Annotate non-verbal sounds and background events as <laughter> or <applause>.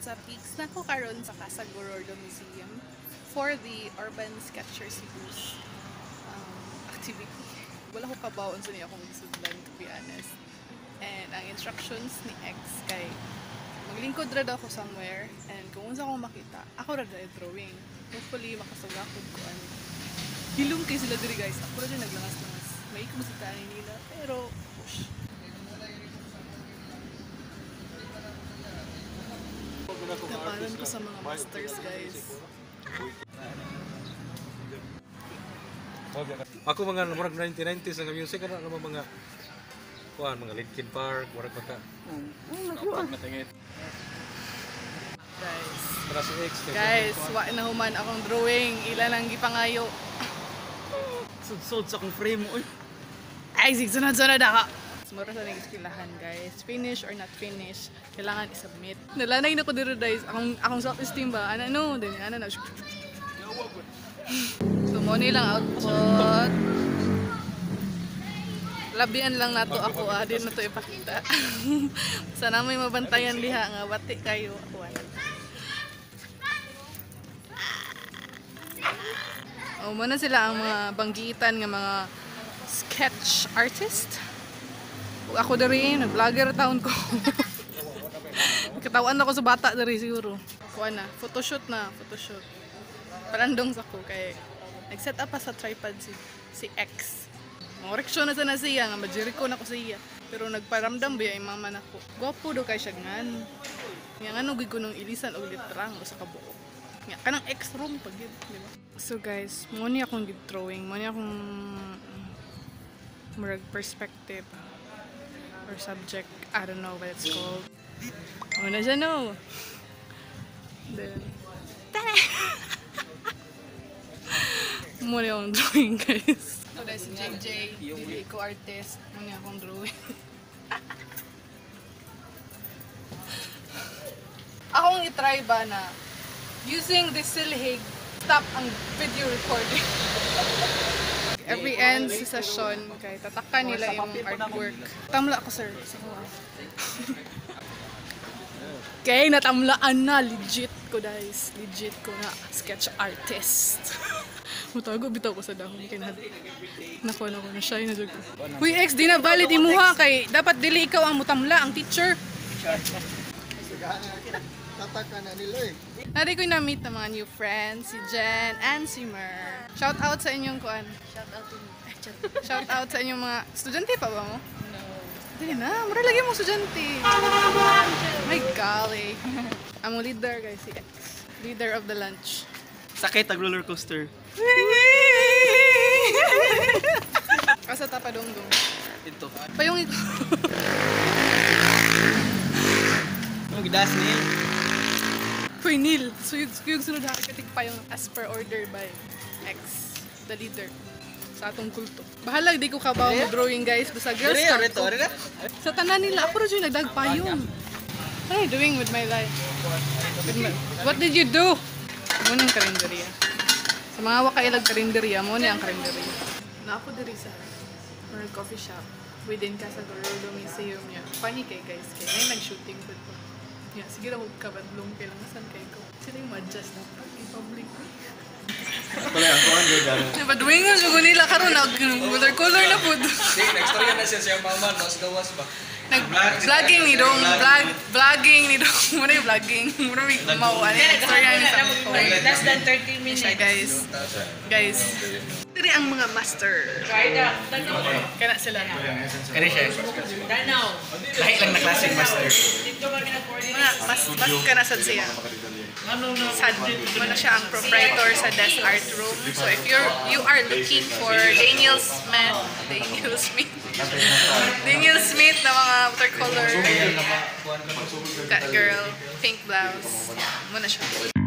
what's up geeks? Nako karon sa Casa Gorordo Museum for the Urban Sketcher Cebu's um, activity. Wala ko kabaon sa niya akong isudlan, to be honest. And ang instructions ni X kay maglingkod ra daw ako somewhere and kung unsa akong makita, ako ra drawing. Hopefully makasugakod ko ano. Hilong kay sila diri guys. Ako ra naglangas-langas. May kumusita nila pero push. Naparan ko sa mga masters guys. Ako mga murag 1990s ang music ano ano mga kuan mga Linkin Park, murag. Guys. Si X. kay- Guys, wa na human akong drawing. Ilan ang gipangayo. Sudsod sa akong frame oy. Ay, sig sunod-sunod ako. Mura sa nag-eskilahan, guys. Finish or not finish, kailangan i-submit. Nalanay na ko dito, guys. Akong, akong self-esteem ba? Ano, ano? Then, ano na. <laughs> So, mo lang output. Labian lang nato ako, ah. Di na to ipakita. <laughs> Sana may mabantayan diha nga. Wati kayo. Ako, Oh, muna sila ang mga banggitan nga mga sketch artist. Ako diri, nag-vlogger taon ko. <laughs> Katawan ako sa bata diri siguro. Kuha na, photoshoot na, photoshoot. Palandong sa ko kay nag-set up pa sa tripod si si X. Moreksyon na sana siya, nga majiri ko na ko siya. Pero nagparamdam ba yung mama na ko. Gwapo do kay siya ngan. Nga nga nugig ko nung ilisan og litrang o sa kabuo. Nga kanang X room pag yun, di ba? So guys, mo ni akong gid drawing, mo ni akong murag perspective or subject, I don't know what it's called. Oh, na siya no. Then, Tara! <laughs> mo ni akong drawing guys. So dahil si JJ, dili ko artist, mo ni akong drawing. Akong itry ba na using the silhig, stop ang video recording. <laughs> Every end sa session, kay tatakan nila yung artwork. Tamla ko, sir. Sa kuha. Kay natamlaan na, legit ko guys. Legit ko na sketch artist. <laughs> Mutago, bitaw ko sa dahon. Kaya na, nakuha na ko na siya. Yung ko. Uy, ex, di na valid imuha kay dapat dili ikaw ang mutamla, ang teacher. Tataka na nila eh. Nari ko na-meet ng mga new friends, si Jen and si Mer. Shout out sa inyong kuan. Shout out to me. Shout out sa inyong mga estudyante pa ba mo? No. Hindi na, mura lagi mo estudyante. My golly. <laughs> Ang leader guys, si X. Leader of the lunch. Sakit ag roller coaster. <laughs> Asa tapadongdong. Ito. Payong ito. <laughs> Gidas ni? Hoy, Neil. So yung, yung sunod katik pa yung as per order by X, the leader sa atong kulto. Bahala, di ko kabaw mo drawing guys. Basta girls to, ko. na. Sa tanan nila, ako rin yung nagdagpayong. What are you doing with my life? With my- what did you do? Mo yung karinderya. Sa mga wakailag karinderya, mo ang karinderya. Na ako diri sa coffee shop within Casa Gordo Museum niya. Funny kay guys, kay may nag-shooting ko po. Yeah, sige lang huwag kabadlong kay lang saan kay ko. Sila yung madjust na pag i-public ko. Pala ang ano. Diba, duwingan siya nila karon na color color na po. Next story na siya siya mama, mas gawas ba. Nag-vlogging ni Dong, vlog, vlogging ni Dong. <laughs> Muna yung vlogging. Muna may kumawa. Yung story namin sa. Less than 30 minutes. Siya, guys. Guys. Diri ang mga master. Try that. Tanaw. Kana sila. Kani siya. Tanaw. Kahit lang na classic master. Dito kami na-coordinate. Mas mas kana sad siya. Ano na? Sad. Muna siya ang proprietor sa Des Art Room. So if you're you are looking for Daniel Smith, Daniel Smith, <laughs> Daniel Smith na mga watercolor, that girl, pink blouse, yeah, muna siya.